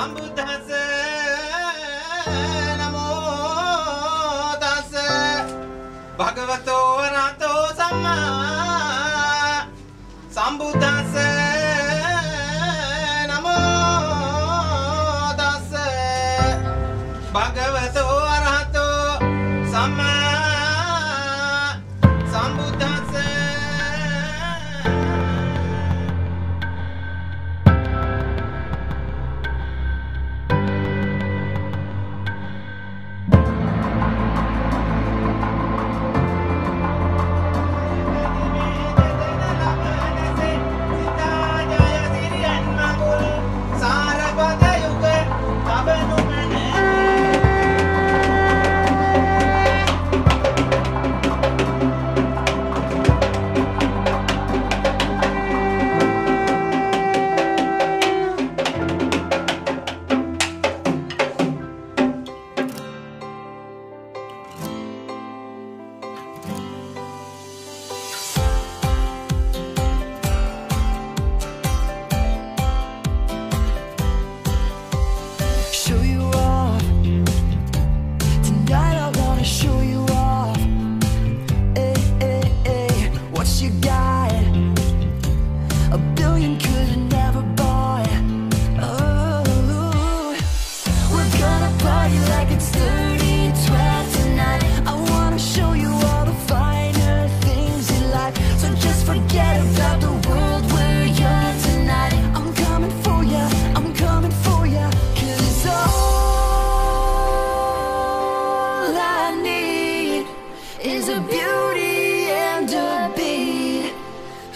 සම්බුද්දස නමෝ තස් භගවතෝ රතෝ සම්මා සම්බුද්දස නමෝ තස් භගවතෝ රතෝ සම්මා සම්බුද්දස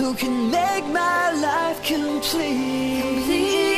who can make my life complete. complete.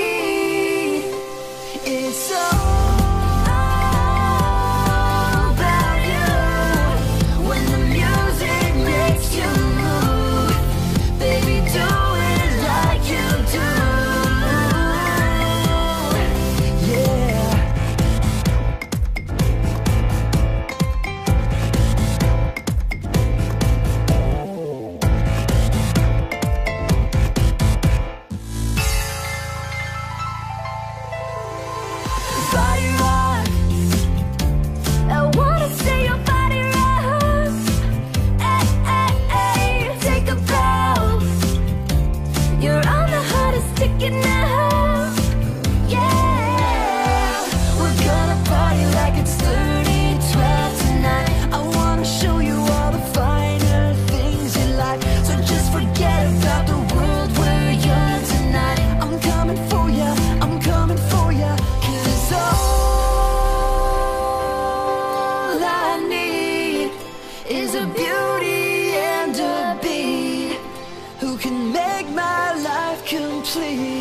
sleep.